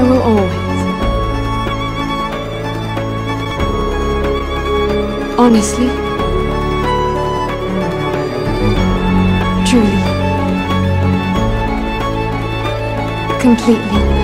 I will always. Honestly. Truly. Completely.